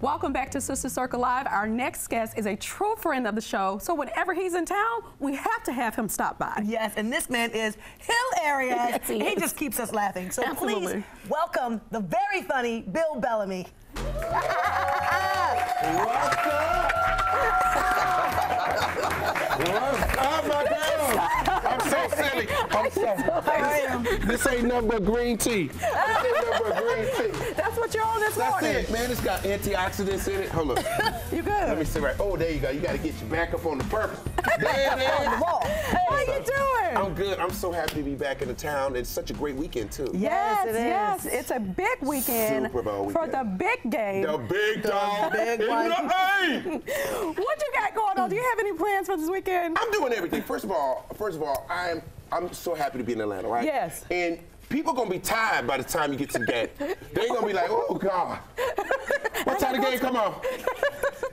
Welcome back to Sister Circle Live. Our next guest is a true friend of the show, so whenever he's in town, we have to have him stop by. Yes, and this man is hilarious. Yes, he is. just keeps us laughing. So Absolutely. please welcome the very funny Bill Bellamy. What's up, my girl? I'm so silly. I'm so. I am. This ain't nothing but green tea. This ain't nothing but green tea. That's what you're on this That's morning. it, man. It's got antioxidants in it. Hold on. You good? Let me see right. Oh, there you go. You got to get your back up on the purpose. There it On the is. wall. How you doing? I'm good. I'm so happy to be back in the town. It's such a great weekend too. yes, Yes, it yes. It's a big weekend Super Bowl for the big game. The big dog. The big in one. the lane. What you got going on? Do you have any plans for this weekend? I'm doing everything. First of all, first of all, I'm I'm so happy to be in Atlanta, right? Yes. And people gonna be tired by the time you get to the game. They're gonna be like, oh God. What time the game come on?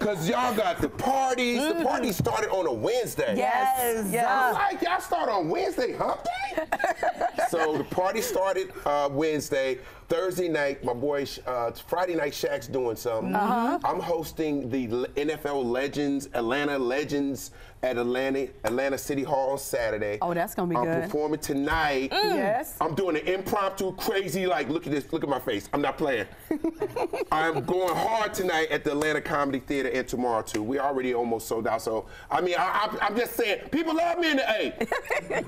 Cause y'all got the parties. The party started on a Wednesday. Yes, Yes. yes. I'm like, y'all start on Wednesday, hump day? so the party started uh, Wednesday. Thursday night, my boy, uh, Friday night, Shaq's doing something. Uh-huh. I'm hosting the NFL Legends, Atlanta Legends at Atlanta, Atlanta City Hall on Saturday. Oh, that's gonna be good. I'm good. performing tonight. Yes. I'm doing an impromptu, crazy, like, look at this, look at my face. I'm not playing. I'm going hard tonight at the Atlanta Comedy Theater and tomorrow too. We're already almost sold out. So, I mean, I, I, I'm just saying, people love me in the A.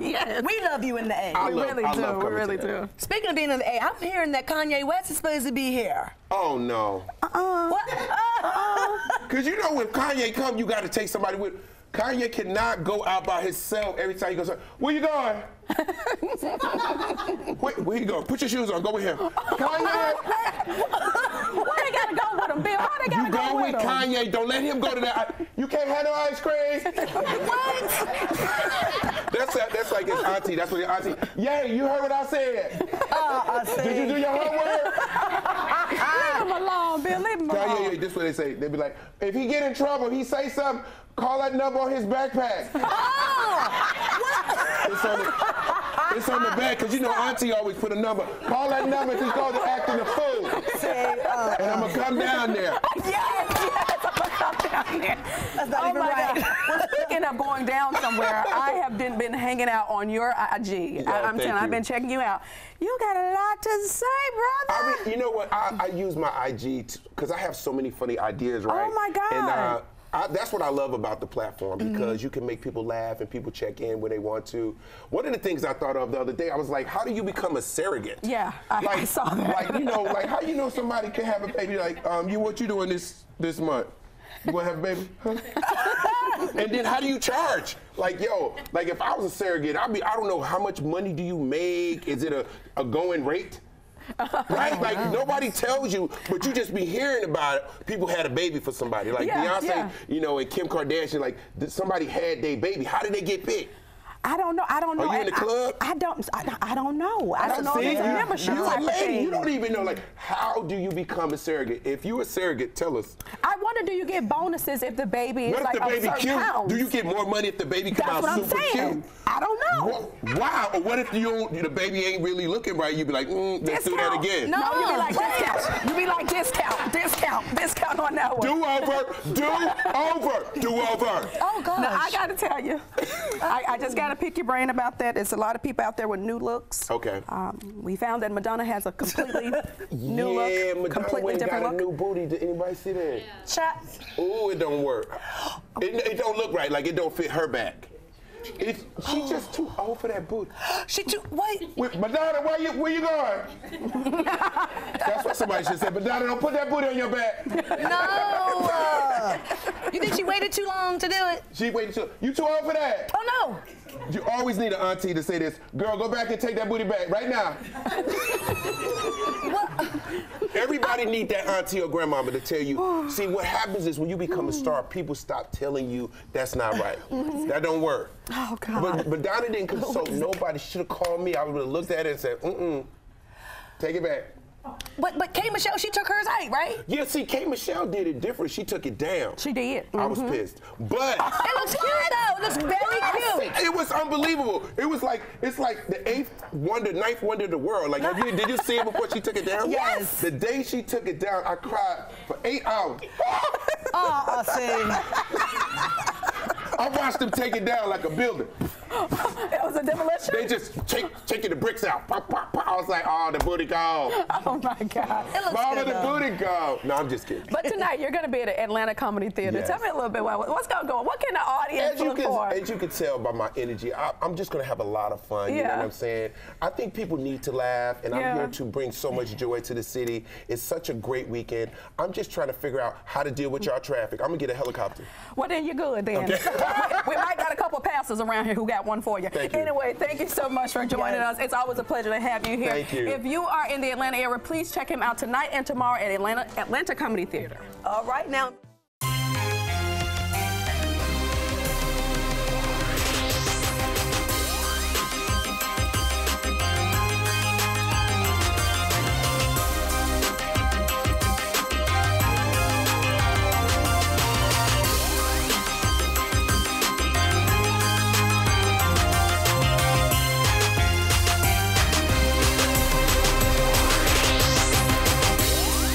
yes. We love you in the A. I We love- really I do. love We really do. Speaking of being in the A, I'm hearing that Kanye West is supposed to be here. Oh no. Uh-uh. What? Uh-uh. Cause you know when Kanye come, you got to take somebody with. Kanye cannot go out by himself every time he goes. Where you going? where, where you going? Put your shoes on. Go with him. Kanye, Why they gotta go with him, Bill? Why they gotta you go, go with him? Kanye. Don't let him go to that. You can't have no ice cream. That's that's like his auntie. That's what his auntie. Yeah, you heard what I said. Uh, I Did you do your homework? Leave him alone, Bill. Leave him Kanye, alone. yeah, this is what they say. They be like, if he get in trouble, he say something. Call that number on his backpack. It's on the, it's on the back, because you know Auntie always put a number. Call that number if he goes to acting a fool. See, uh, And I'm going to come down there. Yes, yes, I'm gonna come down there. That's not oh even my right. God. Well, speaking of going down somewhere, I have been, been hanging out on your IG. I, am telling you, I've been checking you out. You got a lot to say, brother. I re- you know what? I, I use my IG because I have so many funny ideas, right? Oh, my God. And uh, I, that's what I love about the platform Mm-hmm. because you can make people laugh and people check in when they want to. One of the things I thought of the other day, I was like, how do you become a surrogate? Yeah, I- I saw that. Like you know, like how you know somebody can have a baby? Like, um, you what you doing this this month? You want to have a baby? Huh? and then how do you charge? Like, yo, like if I was a surrogate, I'd be, I don't know how much money do you make? Is it a, a going rate? right? Oh, like nobody tells you, but you just be hearing about it. People had a baby for somebody, like Yeah, Beyonce, yeah. you know, and Kim Kardashian. Like somebody had their baby. How did they get picked? I don't know. I don't know. Are you in the I- club? I, don't. I, I don't know. I don't know See, it's a you- membership you a type lady. thing. You don't even know. Like, how do you become a surrogate? If you're a surrogate, tell us. I wonder, do you get bonuses if the baby is What like if the baby certain cute? pounds? Do you get more money if the baby come That's out what I'm super saying. cute? I don't know. Wha- Wow. Or what if you don't, the baby ain't really looking right? You'd be like, mm, let's do that again. No, you'd be like Wait. discount. You be like discount, discount, discount on that one. Do over, do over, do over. oh, gosh. Now, I gotta tell you, I, I just gotta pick your brain about that. There's a lot of people out there with new looks. Okay. Um, we found that Madonna has a completely new yeah, look, Madonna completely different got look. a new booty. Did anybody see that? Chat. Ooh, it don't work. It, it don't look right. Like it don't fit her back. It's, she just too old for that booty. She too. Wait. Wait, Madonna, where you where you going? That's what somebody should say. Madonna, don't put that booty on your back. No. you think she waited too long to do it? She waited too. you too old for that. Oh no. You always need an auntie to say this. Girl, go back and take that booty back right now. Everybody need that auntie or grandmama to tell you. See, what happens is when you become a star, people stop telling you that's not right. That don't work. Oh, God. But, but Donna didn't consult nobody. Should have called me. I would have looked at it and said, mm-mm. Take it back. But but K Michelle, she took hers out, right? Yeah, see, K Michelle did it different. She took it down. She did. I was mm-hmm. pissed. But It looks cute though. It looks very cute. it was unbelievable. It was like it's like the eighth wonder, ninth wonder of the world. Like, have you, did you see it before she took it down? Yes. The day she took it down, I cried for eight hours. Oh, see. I watched them take it down like a building. It was a demolition. They just take taking the bricks out. Pop, pop, pop. I was like, oh, the booty gone. oh my God. It looks Mama, good the though. booty gone. No, I'm just kidding. But tonight you're going to be at the Atlanta Comedy Theater. Yes. Tell me a little bit about what's going on. What can the audience As you, look can, for? as you can tell by my energy, I, I'm just gonna have a lot of fun. Yeah. You know what I'm saying? I think people need to laugh, and Yeah. I'm here to bring so much joy to the city. It's such a great weekend. I'm just trying to figure out how to deal with y'all traffic. I'm gonna get a helicopter. Well, then you're good then. Okay. we might got a couple of pastors around here who got one for you. Thank you. Anyway, thank you so much for joining Yes. us. It's always a pleasure to have you here. Thank you. If you are in the Atlanta area, please check him out tonight and tomorrow at Atlanta Atlanta Comedy Theater. All right now.